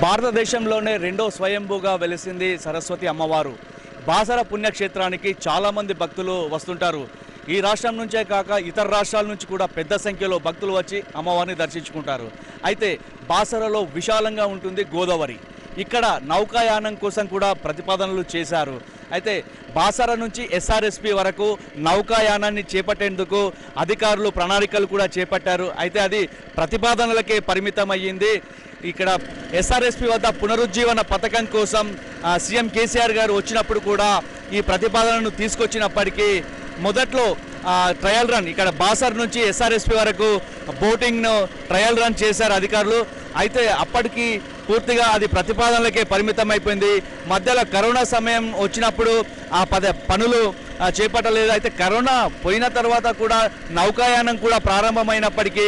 భారతదేశంలోనే రెండో స్వయంభూగా వెలిసింది సరస్వతి అమ్మవారు. బాసర పుణ్యక్షేత్రానికి చాలామంది భక్తులు వస్తుంటారు. ఈ రాష్ట్రం నుంచే కాక ఇతర రాష్ట్రాల నుంచి కూడా పెద్ద సంఖ్యలో భక్తులు వచ్చి అమ్మవారిని దర్శించుకుంటారు. అయితే బాసరలో విశాలంగా ఉంటుంది గోదావరి. ఇక్కడ నౌకాయానం కోసం కూడా ప్రతిపాదనలు చేశారు. అయితే బాసర నుంచి ఎస్ఆర్ఎస్పి వరకు నౌకాయానాన్ని చేపట్టేందుకు అధికారులు ప్రణాళికలు కూడా చేపట్టారు. అయితే అది ప్రతిపాదనలకే పరిమితమయ్యింది. ఇక్కడ ఎస్ఆర్ఎస్పి వద్ద పునరుజ్జీవన పథకం కోసం సీఎం కేసీఆర్ గారు వచ్చినప్పుడు కూడా ఈ ప్రతిపాదనను తీసుకొచ్చినప్పటికీ మొదట్లో ట్రయల్ రన్ ఇక్కడ బాసర్ నుంచి ఎస్ఆర్ఎస్పి వరకు బోటింగ్ను ట్రయల్ రన్ చేశారు అధికారులు. అయితే అప్పటికి పూర్తిగా అది ప్రతిపాదనలకే పరిమితం అయిపోయింది మధ్యలో కరోనా సమయం వచ్చినప్పుడు ఆ పద పనులు చేపట్టలేదు. అయితే కరోనా పోయిన తర్వాత కూడా నౌకాయానం కూడా ప్రారంభమైనప్పటికీ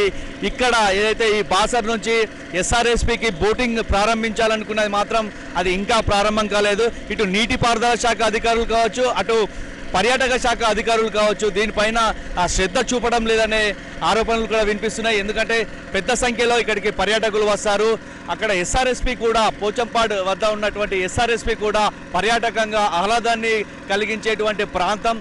ఇక్కడ ఏదైతే ఈ బాసర్ నుంచి ఎస్ఆర్ఎస్పికి బోటింగ్ ప్రారంభించాలనుకున్నది మాత్రం అది ఇంకా ప్రారంభం కాలేదు. ఇటు నీటిపారుదల శాఖ అధికారులు కావచ్చు అటు పర్యాటక శాఖ అధికారులు కావచ్చు దీనిపైన ఆ శ్రద్ధ చూపడం లేదనే ఆరోపణలు కూడా వినిపిస్తున్నాయి. ఎందుకంటే పెద్ద సంఖ్యలో ఇక్కడికి పర్యాటకులు వస్తారు. అక్కడ ఎస్ఆర్ఎస్పి కూడా పోచంపాడు వద్ద ఉన్నటువంటి ఎస్ఆర్ఎస్పి కూడా పర్యాటకంగా ఆహ్లాదాన్ని కలిగించేటువంటి ప్రాంతం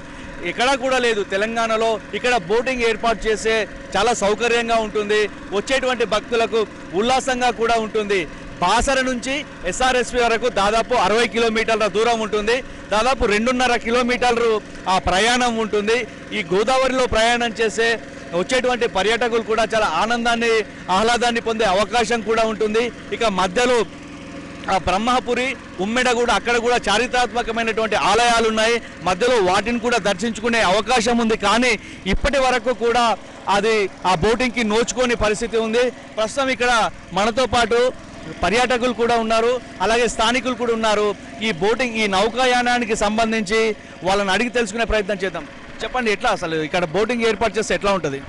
ఎక్కడా కూడా లేదు తెలంగాణలో. ఇక్కడ బోటింగ్ ఏర్పాటు చేసే చాలా సౌకర్యంగా ఉంటుంది. వచ్చేటువంటి భక్తులకు ఉల్లాసంగా కూడా ఉంటుంది. బాసర నుంచి ఎస్ఆర్ఎస్పి వరకు దాదాపు అరవై కిలోమీటర్ల దూరం ఉంటుంది. దాదాపు రెండున్నర కిలోమీటర్లు ఆ ప్రయాణం ఉంటుంది. ఈ గోదావరిలో ప్రయాణం చేసే వచ్చేటువంటి పర్యాటకులు కూడా చాలా ఆనందాన్ని ఆహ్లాదాన్ని పొందే అవకాశం కూడా ఉంటుంది. ఇక మధ్యలో ఆ బ్రహ్మపురి ఉమ్మెడ కూడా అక్కడ కూడా చారిత్రాత్మకమైనటువంటి ఆలయాలు ఉన్నాయి మధ్యలో వాటిని కూడా దర్శించుకునే అవకాశం ఉంది. కానీ ఇప్పటి వరకు కూడా అది ఆ బోటింగ్కి నోచుకోని పరిస్థితి ఉంది. ప్రస్తుతం ఇక్కడ మనతో పాటు పర్యాటకులు కూడా ఉన్నారు. అలాగే స్థానికులు కూడా ఉన్నారు. ఈ బోటింగ్ ఈ నౌకాయానానికి సంబంధించి వాళ్ళని అడిగి తెలుసుకునే ప్రయత్నం చేద్దాం. చెప్పండి ఎట్లా అసలు ఇక్కడ బోటింగ్ ఏర్పాటు చేస్తే ఎట్లా ఉంటుంది?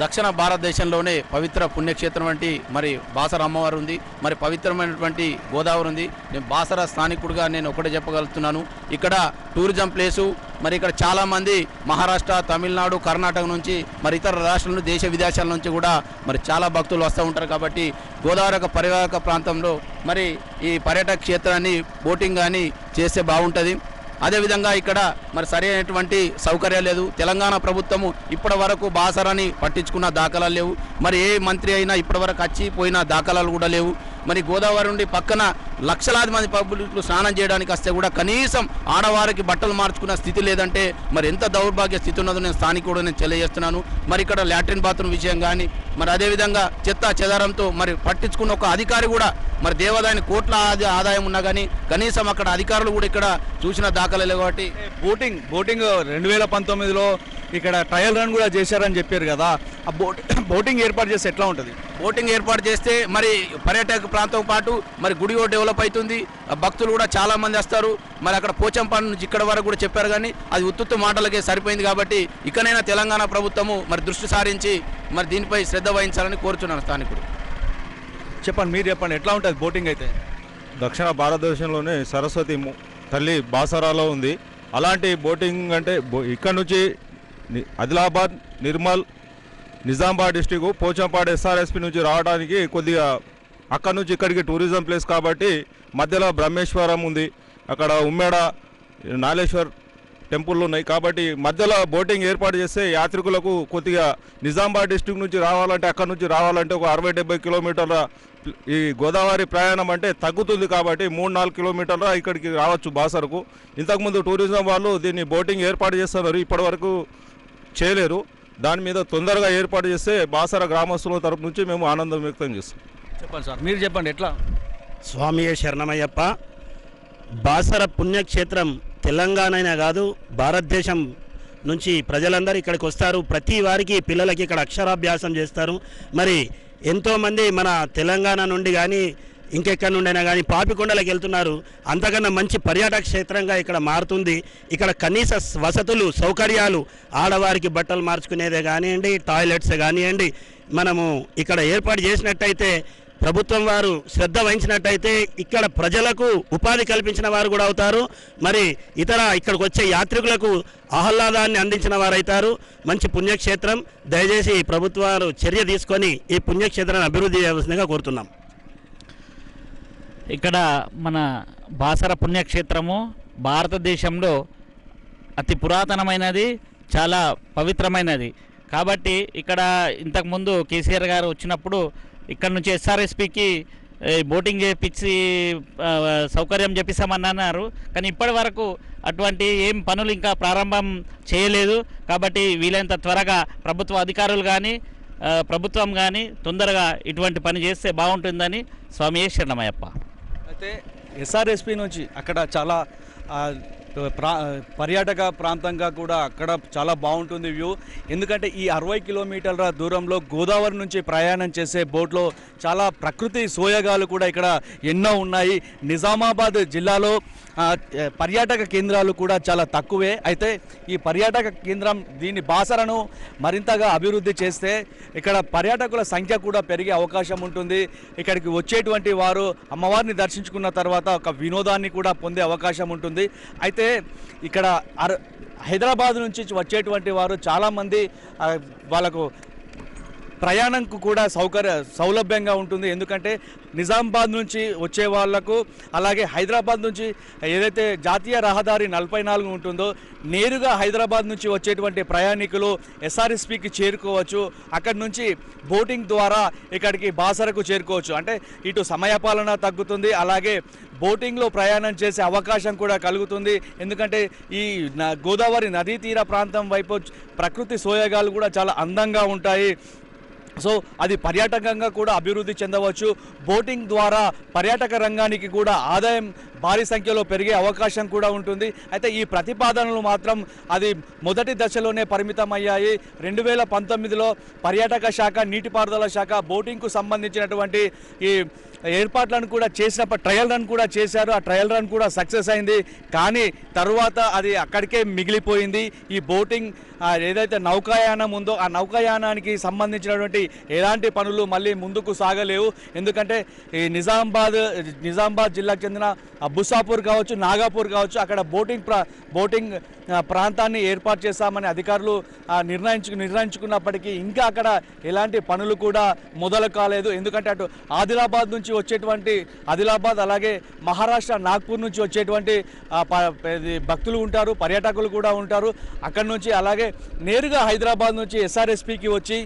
దక్షిణ భారతదేశంలోనే పవిత్ర పుణ్యక్షేత్రం వంటి మరి బాసర అమ్మవారు ఉంది మరి పవిత్రమైనటువంటి గోదావరి ఉంది. నేను బాసర స్థానికుడిగా నేను ఒకటే చెప్పగలుగుతున్నాను. ఇక్కడ టూరిజం ప్లేసు మరి ఇక్కడ చాలామంది మహారాష్ట్ర తమిళనాడు కర్ణాటక నుంచి మరి ఇతర రాష్ట్రాల నుంచి దేశ విదేశాల నుంచి కూడా మరి చాలా భక్తులు వస్తూ ఉంటారు కాబట్టి గోదావరి పరివాహక ప్రాంతంలో మరి ఈ పర్యాటక క్షేత్రాన్ని బోటింగ్ కానీ చేస్తే బాగుంటుంది. అదేవిధంగా ఇక్కడ మరి సరైనటువంటి సౌకర్యాలు లేదు. తెలంగాణ ప్రభుత్వము ఇప్పటి వరకు బాసరాని పట్టించుకున్న దాఖలాలు లేవు. మరి ఏ మంత్రి అయినా ఇప్పటి వరకు వచ్చి పోయిన దాఖలాలు కూడా లేవు. మరి గోదావరి నుండి పక్కన లక్షలాది మంది పబ్లిక్లు స్నానం చేయడానికి వస్తే కూడా కనీసం ఆడవారికి బట్టలు మార్చుకున్న స్థితి లేదంటే మరి ఎంత దౌర్భాగ్య స్థితి ఉన్నదో నేను స్థానికుడు నేను తెలియజేస్తున్నాను. మరి ఇక్కడ లాట్రిన్ బాత్రూమ్ విషయం కానీ మరి అదేవిధంగా చెత్త చెదారంతో మరి పట్టించుకున్న ఒక అధికారి కూడా మరి దేవాదాయానికి కోట్ల ఆదాయం ఉన్నా కానీ కనీసం అక్కడ అధికారులు కూడా ఇక్కడ చూసిన దాఖలు లేవు కాబట్టి. బోటింగ్ బోటింగ్ రెండు వేల పంతొమ్మిదిలో ఇక్కడ ట్రయల్ రన్ కూడా చేశారని చెప్పారు కదా. ఆ బోట్ బోటింగ్ ఏర్పాటు చేస్తే ఎట్లా ఉంటుంది? బోటింగ్ ఏర్పాటు చేస్తే మరి పర్యాటక ప్రాంతం పాటు మరి గుడి కూడా డెవలప్ అవుతుంది ఆ భక్తులు కూడా చాలా మంది వస్తారు. మరి అక్కడ పోచంపాడు నుంచి ఇక్కడ వరకు కూడా చెప్పారు కానీ అది ఉత్తుత్తు మాటలకే సరిపోయింది కాబట్టి ఇకనైనా తెలంగాణ ప్రభుత్వము మరి దృష్టి సారించి మరి దీనిపై శ్రద్ధ వహించాలని కోరుచున్నాను స్థానికుడు. చెప్పండి మీరు చెప్పండి ఎట్లా ఉంటుంది బోటింగ్ అయితే? దక్షిణ భారతదేశంలోనే సరస్వతి తల్లి బాసరాలో ఉంది. అలాంటి బోటింగ్ అంటే బో- ఇక్కడ నుంచి ఆదిలాబాద్ నిర్మల్ నిజామాబాద్ డిస్టిక్ పోచంపాడు ఎస్ఆర్ఎస్పి నుంచి రావడానికి కొద్దిగా అక్కడ నుంచి ఇక్కడికి టూరిజం ప్లేస్ కాబట్టి మధ్యలో బ్రహ్మేశ్వరం ఉంది. అక్కడ ఉమ్మేడ నాలేశ్వర్ టెంపుల్ ఉన్నాయి కాబట్టి మధ్యలో బోటింగ్ ఏర్పాటు చేస్తే యాత్రికులకు కొద్దిగా నిజామాబాద్ డిస్టిక్ నుంచి రావాలంటే అక్కడ నుంచి రావాలంటే ఒక అరవై డెబ్బై కిలోమీటర్ల ఈ గోదావరి ప్రయాణం అంటే తగ్గుతుంది కాబట్టి మూడు నాలుగు కిలోమీటర్ల ఇక్కడికి రావచ్చు బాసరకు. ఇంతకుముందు టూరిజం వాళ్ళు దీన్ని బోటింగ్ ఏర్పాటు చేస్తున్నారు. ఇప్పటివరకు చేయలేరు. దాని మీద తొందరగా ఏర్పాటు చేస్తే బాసర గ్రామస్తుల తరపు నుంచి మేము ఆనందం వ్యక్తం చేస్తాం. చెప్పండి సార్ మీరు చెప్పండి ఎట్లా? స్వామియే శరణమయ్యప్ప బాసర పుణ్యక్షేత్రం తెలంగాణనే కాదు భారతదేశం నుంచి ప్రజలందరూ ఇక్కడికి వస్తారు. ప్రతి వారికి పిల్లలకి ఇక్కడ అక్షరాభ్యాసం చేస్తారు. మరి ఎంతోమంది మన తెలంగాణ నుండి కానీ ఇంకెక్కడి నుండైనా కానీ పాపికొండలకు వెళ్తున్నారు. అంతకన్నా మంచి పర్యాటక క్షేత్రంగా ఇక్కడ మారుతుంది. ఇక్కడ కనీస వసతులు సౌకర్యాలు ఆడవారికి బట్టలు మార్చుకునేదే కానివ్వండి టాయిలెట్స్ కానివ్వండి మనము ఇక్కడ ఏర్పాటు చేసినట్టయితే ప్రభుత్వం వారు శ్రద్ధ వహించినట్టయితే ఇక్కడ ప్రజలకు ఉపాధి కల్పించిన వారు కూడా అవుతారు. మరి ఇతర ఇక్కడికి వచ్చే యాత్రికులకు ఆహ్లాదాన్ని అందించిన వారు అవుతారు మంచి పుణ్యక్షేత్రం. దయచేసి ప్రభుత్వాలు చర్య తీసుకొని ఈ పుణ్యక్షేత్రాన్ని అభివృద్ధి చేయవలసిందిగా కోరుతున్నాం. ఇక్కడ మన బాసర పుణ్యక్షేత్రము భారతదేశంలో అతి పురాతనమైనది చాలా పవిత్రమైనది. కాబట్టి ఇక్కడ ఇంతకుముందు కేసీఆర్ గారు వచ్చినప్పుడు ఇక్కడ నుంచి ఎస్ఆర్ఎస్పికి బోటింగ్ చేపించి సౌకర్యం సౌకర్యం చేపిస్తామన్నారు కానీ ఇప్పటి వరకు అటువంటి ఏం పనులు ఇంకా ప్రారంభం చేయలేదు. కాబట్టి వీలైనంత త్వరగా ప్రభుత్వ అధికారులు కానీ ప్రభుత్వం కానీ తొందరగా ఇటువంటి పని చేస్తే బాగుంటుందని స్వామి శరణమయ్యప్ప. అయితే ఎస్ఆర్ఎస్పి నుంచి అక్కడ చాలా పర్యాటక ప్రాంతంగా కూడా అక్కడ చాలా బాగుంటుంది వ్యూ. ఎందుకంటే ఈ అరవై కిలోమీటర్ల దూరంలో గోదావరి నుంచి ప్రయాణం చేసే బోట్లో చాలా ప్రకృతి సోయగాలు కూడా ఇక్కడ ఎన్నో ఉన్నాయి. నిజామాబాద్ జిల్లాలో పర్యాటక కేంద్రాలు కూడా చాలా తక్కువే. అయితే ఈ పర్యాటక కేంద్రం దీని బాసరను మరింతగా అభివృద్ధి చేస్తే ఇక్కడ పర్యాటకుల సంఖ్య కూడా పెరిగే అవకాశం ఉంటుంది. ఇక్కడికి వచ్చేటువంటి వారు అమ్మవారిని దర్శించుకున్న తర్వాత ఒక వినోదాన్ని కూడా పొందే అవకాశం ఉంటుంది. అయితే ఇక్కడ అర హైదరాబాద్ నుంచి వచ్చేటువంటి వారు చాలామంది వాళ్ళకు ప్రయాణంకు కూడా సౌకర్య సౌలభ్యంగా ఉంటుంది. ఎందుకంటే నిజామాబాద్ నుంచి వచ్చే వాళ్ళకు అలాగే హైదరాబాద్ నుంచి ఏదైతే జాతీయ రహదారి నలభై నాలుగు ఉంటుందో నేరుగా హైదరాబాద్ నుంచి వచ్చేటువంటి ప్రయాణికులు ఎస్ఆర్ఎస్పికి చేరుకోవచ్చు. అక్కడి నుంచి బోటింగ్ ద్వారా ఇక్కడికి బాసరకు చేరుకోవచ్చు. అంటే ఇటు సమయపాలన తగ్గుతుంది అలాగే బోటింగ్లో ప్రయాణం చేసే అవకాశం కూడా కలుగుతుంది. ఎందుకంటే ఈ న- గోదావరి నదీ తీర ప్రాంతం వైపు ప్రకృతి సోయగాలు కూడా చాలా అందంగా ఉంటాయి. సో అది పర్యాటకంగా కూడా అభివృద్ధి చెందవచ్చు. బోటింగ్ ద్వారా పర్యాటక రంగానికి కూడా ఆదాయం భారీ సంఖ్యలో పెరిగే అవకాశం కూడా ఉంటుంది. అయితే ఈ ప్రతిపాదనలు మాత్రం అది మొదటి దశలోనే పరిమితమయ్యాయి. రెండు వేల పంతొమ్మిదిలో పర్యాటక శాఖ నీటిపారుదల శాఖ బోటింగ్కు సంబంధించినటువంటి ఈ ఏర్పాట్లను కూడా చేసినప్పుడు ట్రయల్ రన్ కూడా చేశారు. ఆ ట్రయల్ రన్ కూడా సక్సెస్ అయింది. కానీ తరువాత అది అక్కడికే మిగిలిపోయింది. ఈ బోటింగ్ ఏదైతే నౌకాయానం ఉందో ఆ నౌకాయానానికి సంబంధించినటువంటి ఎలాంటి పనులు మళ్ళీ ముందుకు సాగలేవు. ఎందుకంటే ఈ నిజామాబాద్ నిజామాబాద్ జిల్లాకు చెందిన బుసాపూర్ కావచ్చు నాగాపూర్ కావచ్చు అక్కడ బోటింగ్ ప్రా బోటింగ్ ప్రాంతాన్ని ఏర్పాటు చేస్తామని అధికారులు నిర్ణయించు నిర్ణయించుకున్నప్పటికీ ఇంకా అక్కడ ఎలాంటి పనులు కూడా మొదలు కాలేదు. ఎందుకంటే అటు ఆదిలాబాద్ నుంచి వచ్చేటువంటి ఆదిలాబాద్ అలాగే మహారాష్ట్ర నాగ్పూర్ నుంచి వచ్చేటువంటి భక్తులు ఉంటారు పర్యాటకులు కూడా ఉంటారు. అక్కడ నుంచి అలాగే నేరుగా హైదరాబాద్ నుంచి ఎస్ఆర్ఎస్పికి వచ్చి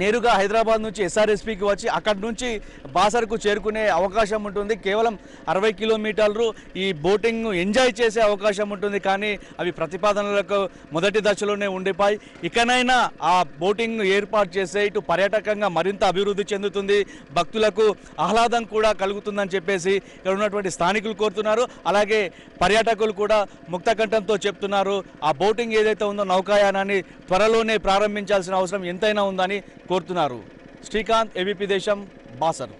నేరుగా హైదరాబాద్ నుంచి ఎస్ఆర్ఎస్పీకి వచ్చి అక్కడి నుంచి బాసర్కు చేరుకునే అవకాశం ఉంటుంది. కేవలం అరవై కిలోమీటర్లు ఈ బోటింగ్ ఎంజాయ్ చేసే అవకాశం ఉంటుంది. కానీ అవి ప్రతిపాదనలకు మొదటి దశలోనే ఉండిపోయి ఇకనైనా ఆ బోటింగ్ ఏర్పాటు చేసే ఇటు పర్యాటకంగా మరింత అభివృద్ధి చెందుతుంది. భక్తులకు ఆహ్లాదం కూడా కలుగుతుందని చెప్పేసి ఇక్కడ ఉన్నటువంటి స్థానికులు కోరుతున్నారు. అలాగే పర్యాటకులు కూడా ముక్తకంఠంతో చెప్తున్నారు. ఆ బోటింగ్ ఏదైతే ఉందో నౌకాయానాన్ని త్వరలోనే ప్రారంభించాల్సిన అవసరం ఎంతైనా ఉందని కోరుతున్నారు. శ్రీకాంత్ ఏబీపీ దేశం బాసర్